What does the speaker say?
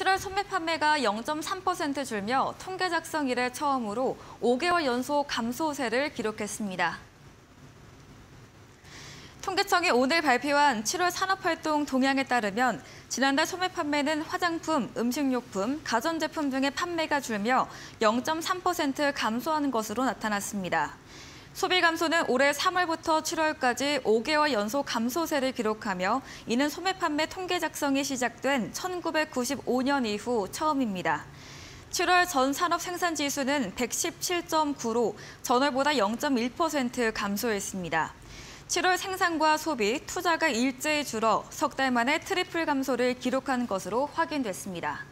7월 소매 판매가 0.3% 줄며 통계 작성 이래 처음으로 5개월 연속 감소세를 기록했습니다. 통계청이 오늘 발표한 7월 산업활동 동향에 따르면 지난달 소매 판매는 화장품, 음식료품, 가전제품 등의 판매가 줄며 0.3% 감소하는 것으로 나타났습니다. 소비 감소는 올해 3월부터 7월까지 5개월 연속 감소세를 기록하며 이는 소매 판매 통계 작성이 시작된 1995년 이후 처음입니다. 7월 전 산업 생산 지수는 117.9로 전월보다 0.1% 감소했습니다. 7월 생산과 소비, 투자가 일제히 줄어 석 달 만에 트리플 감소를 기록한 것으로 확인됐습니다.